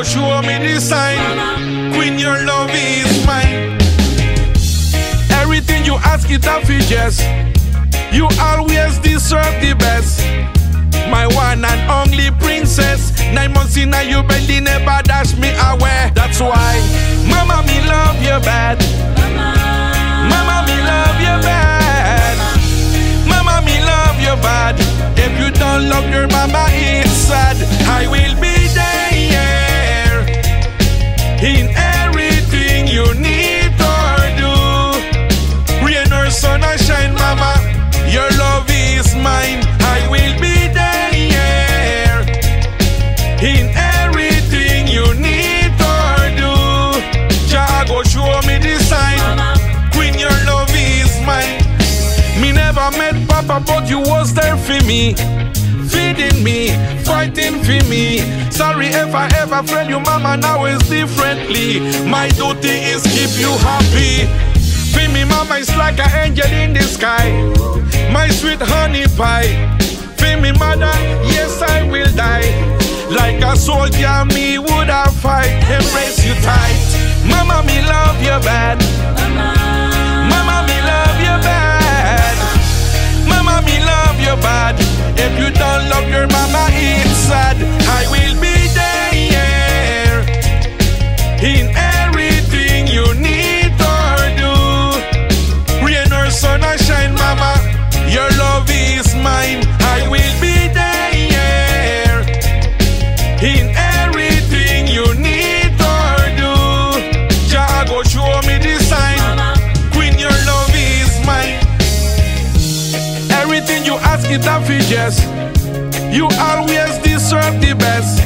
Oh, show me the sign. Queen, your love is mine. Everything you ask, it a just. You always deserve the best. My one and only princess. Nine months in and you belly never dash me away. Or sun or shine, mama. Your love is mine. I will be there in everything you need or do. Jah go show me the sign. Queen, your love is mine. Me never met Papa, but you was there for me. Feeding me, fighting for me. Sorry if I ever failed you, Mama. Now it's differently. My duty is keep you happy. For me, Mama is like an angel in the sky. My sweet honey pie. For me, Mother, yes I will die. Like a soldier, me You ask it off you. You always deserve the best.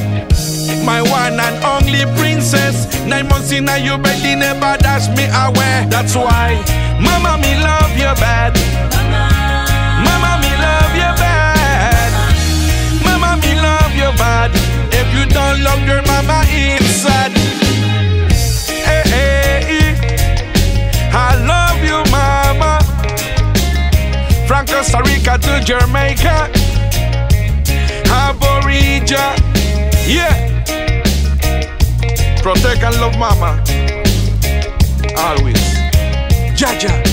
My one and only princess. Nine months in a you belly never dash me away. That's why, Mama, me love you bad. Mama, me love you bad. Mama, me love you bad. If you don't love your mama, Jamaica, Aborijah, yeah. Protect and love mama, always. Jaja.